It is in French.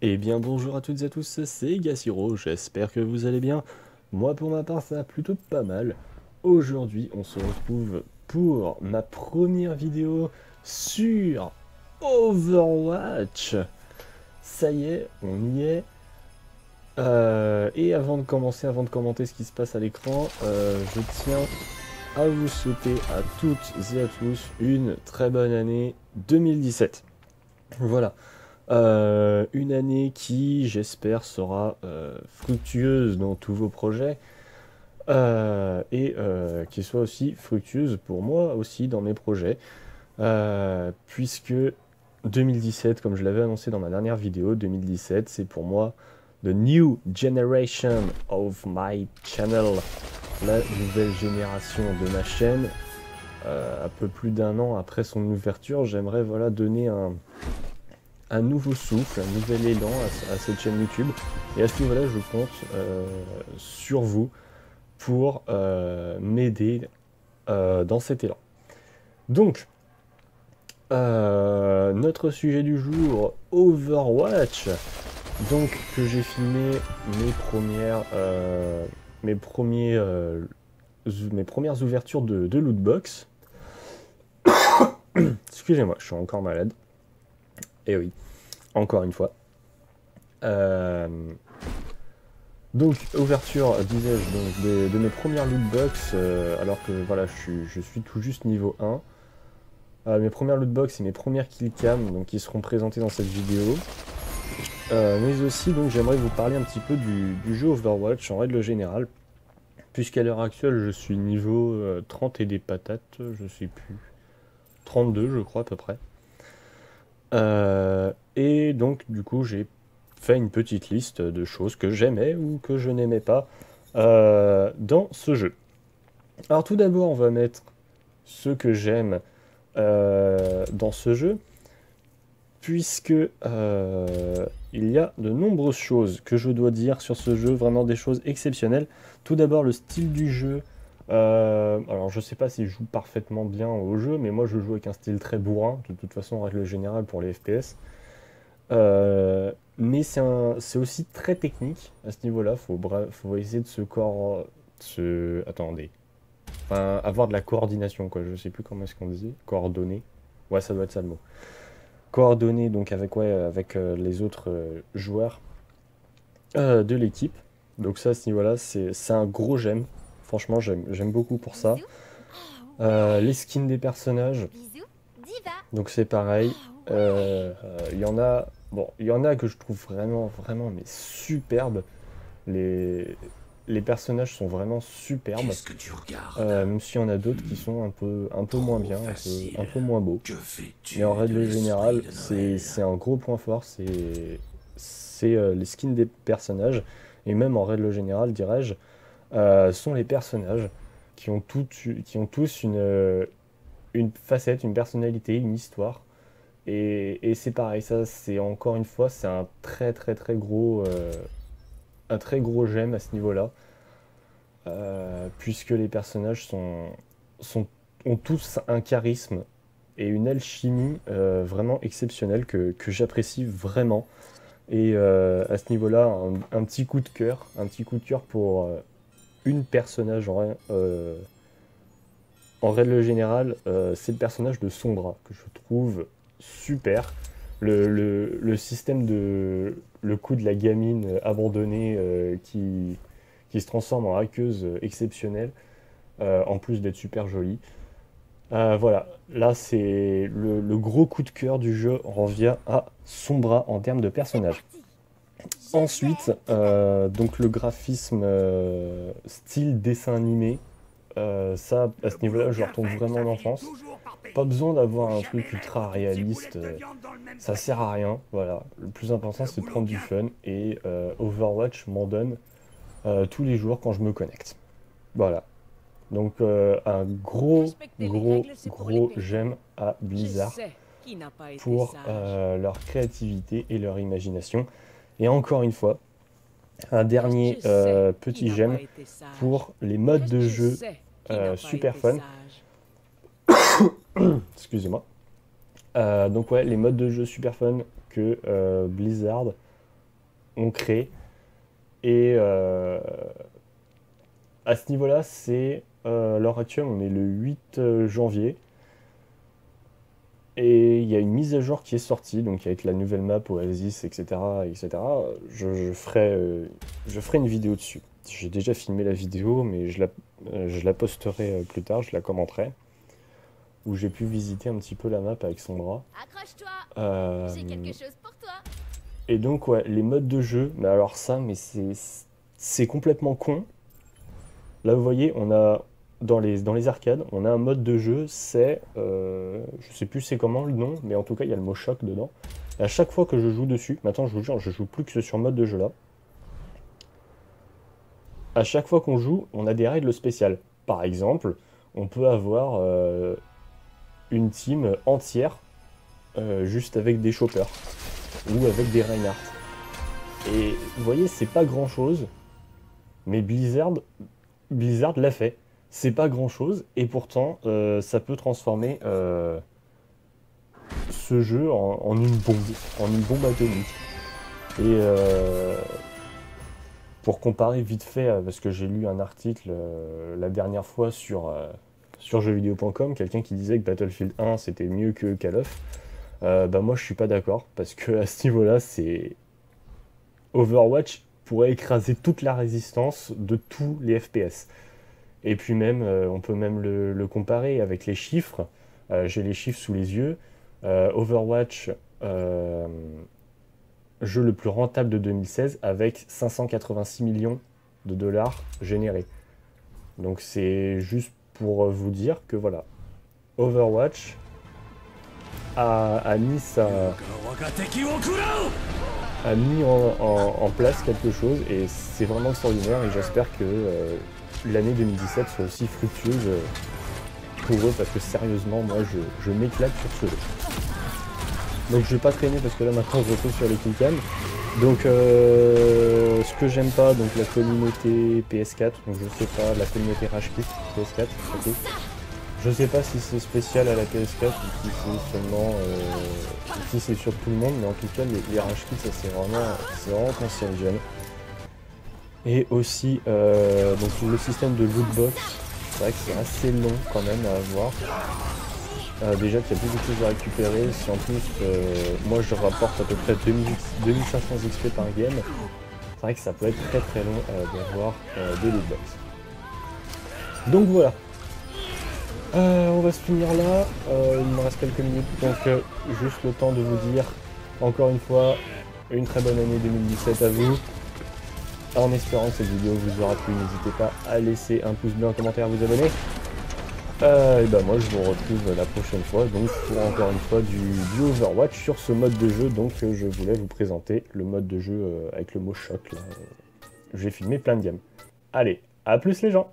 Eh bien bonjour à toutes et à tous, c'est Gassiro, j'espère que vous allez bien. Moi pour ma part ça va plutôt pas mal. Aujourd'hui on se retrouve pour ma première vidéo sur Overwatch. Ça y est, on y est. Euh, et avant de commencer, avant de commenter ce qui se passe à l'écran, euh, je tiens à vous souhaiter à toutes et à tous une très bonne année 2017. Voilà. Euh, une année qui, j'espère, sera fructueuse dans tous vos projets et qui soit aussi fructueuse pour moi aussi dans mes projets. puisque 2017, comme je l'avais annoncé dans ma dernière vidéo, 2017, c'est pour moi the new generation of my channel, la nouvelle génération de ma chaîne. Euh, un peu plus d'un an après son ouverture, j'aimerais voilà donner un, un nouveau souffle, un nouvel élan à, cette chaîne YouTube. Et à ce niveau-là, je compte euh, sur vous pour euh, m'aider dans cet élan. Donc, notre sujet du jour, Overwatch. Donc que j'ai filmé mes premières, euh, mes, premiers, euh, mes premières ouvertures de, de lootbox. Excusez-moi, je suis encore malade. Et eh oui, encore une fois. Euh, donc ouverture, disais-je, de, mes premières lootbox, alors que voilà, je suis, tout juste niveau 1. mes premières lootbox et mes premières killcams, donc qui seront présentées dans cette vidéo. Euh, mais aussi, donc, j'aimerais vous parler un petit peu du, jeu Overwatch en règle générale. Puisqu'à l'heure actuelle, je suis niveau 30 euh, et des patates, je sais plus. 32, je crois, à peu près. Euh, et donc, du coup, j'ai fait une petite liste de choses que j'aimais ou que je n'aimais pas dans ce jeu. Alors, tout d'abord, on va mettre ce que j'aime dans ce jeu puisque euh, il y a de nombreuses choses que je dois dire sur ce jeu, vraiment des choses exceptionnelles. Tout d'abord le style du jeu. Euh, alors je sais pas si je joue parfaitement bien au jeu, mais moi je joue avec un style très bourrin, de toute façon en règle générale pour les FPS. Euh, mais c'est aussi très technique à ce niveau-là, faut, faut essayer de se corps... Se... Attendez. Enfin, avoir de la coordination, quoi. Je sais plus comment est-ce qu'on disait. Coordonner. Ouais, ça doit être ça le mot coordonné donc avec, avec euh, les autres joueurs de l'équipe. Donc ça, à ce niveau-là, c'est un gros j'aime. Franchement, j'aime beaucoup pour ça. les skins des personnages. Donc c'est pareil. Il y en a... Bon, il y en a que je trouve vraiment, vraiment, mais superbes. Les, les personnages sont vraiment superbes. Euh, même s'il y en a d'autres qui sont un peu, un peu moins bien, un peu, moins beaux. Mais en règle générale, c'est un gros point fort, c'est euh, les skins des personnages. Et même en règle générale, dirais-je, euh, sont les personnages qui ont, qui ont tous une, une facette, une personnalité, une histoire. Et, et c'est pareil, ça c'est encore une fois, c'est un très très très gros un très gros j'aime à ce niveau-là, euh, puisque les personnages sont, sont, ont tous un charisme et une alchimie euh, vraiment exceptionnelle que, j'apprécie vraiment. Et euh, à ce niveau-là, un, petit coup de cœur, un petit coup de cœur pour personnage en, règle générale, c'est le personnage de Sombra que je trouve super. Le, système de le coup de la gamine abandonnée euh, qui, qui se transforme en hackeuse exceptionnelle, euh, en plus d'être super jolie. Euh, voilà, là c'est le, gros coup de cœur du jeu revient à Sombra en termes de personnage. Ensuite, donc le graphisme style dessin animé, ça à ce niveau-là je retourne vraiment en enfance. Pas besoin d'avoir un truc ultra réaliste, ça sert à rien. Voilà, le plus important c'est de prendre du fun et euh, Overwatch m'en donne euh, tous les jours quand je me connecte. Voilà. Donc euh, un gros, gros, gros j'aime à Blizzard pour leur créativité et leur imagination. Et encore une fois, un dernier petit j'aime pour les modes de jeu super fun. Excusez-moi. Euh, donc ouais, les modes de jeu super fun que euh, Blizzard on crée. Et euh, à ce niveau-là, c'est l'heure actuelle, on est le 8 janvier. Et il y a une mise à jour qui est sortie, donc avec la nouvelle map Oasis, etc. etc. Je, ferai, je ferai une vidéo dessus. J'ai déjà filmé la vidéo, mais je la, je la posterai plus tard, je la commenterai où j'ai pu visiter un petit peu la map avec son bras. Accroche-toi euh, J'ai quelque chose pour toi Et donc, ouais, les modes de jeu, mais alors ça, mais c'est complètement con. Là, vous voyez, on a, dans les, dans les arcades, on a un mode de jeu, c'est, euh, je sais plus c'est comment le nom, mais en tout cas, il y a le mot choc dedans. Et à chaque fois que je joue dessus, maintenant, je vous jure, je joue plus que sur mode de jeu là. À chaque fois qu'on joue, on a des règles spéciales. Par exemple, on peut avoir euh, une team entière euh, juste avec des choppers ou avec des Reinhardt. Et vous voyez, c'est pas grand chose, mais Blizzard, Blizzard l'a fait. C'est pas grand chose, et pourtant euh, ça peut transformer euh, ce jeu en, une bombe, en une bombe atomique. Et pour comparer vite fait, parce que j'ai lu un article la dernière fois sur sur jeuxvideo.com quelqu'un qui disait que Battlefield 1 c'était mieux que Call of. Euh, bah moi je suis pas d'accord parce que à ce niveau-là c'est Overwatch pourrait écraser toute la résistance de tous les FPS. Et puis même euh, on peut même le, comparer avec les chiffres. Euh, j'ai les chiffres sous les yeux. Overwatch jeu le plus rentable de 2016 avec 586 millions de dollars générés. Donc c'est juste pour vous dire que voilà, Overwatch a, mis a mis en, place quelque chose et c'est vraiment extraordinaire et j'espère que euh, l'année 2017 soit aussi fructueuse euh, pour eux parce que sérieusement moi je, m'éclate sur ce jeu. Donc je vais pas traîner parce que là maintenant je retrouve sur les killcams. Donc euh, ce que j'aime pas, donc la communauté PS4, donc je sais pas, la communauté Rage PS4, ok. Je sais pas si c'est spécial à la PS4 ou si c'est seulement euh, si c'est sur tout le monde, mais en tout cas les, les ça c'est vraiment c'est vraiment cancérigène. Et aussi euh, donc le système de lootbox, c'est vrai que c'est assez long quand même à avoir. Euh, déjà qu'il y a beaucoup de choses à récupérer, si en plus euh, moi je rapporte à peu près 2500 XP par game, c'est vrai que ça peut être très très long d'avoir des lootbox. Donc voilà. on va se finir là, il me reste quelques minutes, donc juste le temps de vous dire encore une fois une très bonne année 2017 à vous. En espérant que cette vidéo vous aura plu, n'hésitez pas à laisser un pouce bleu, un commentaire, vous abonner. Euh, et bah moi je vous retrouve la prochaine fois donc pour encore une fois du, Overwatch sur ce mode de jeu donc je voulais vous présenter le mode de jeu euh, avec le mot choc. J'ai filmé plein de games. Allez, à plus les gens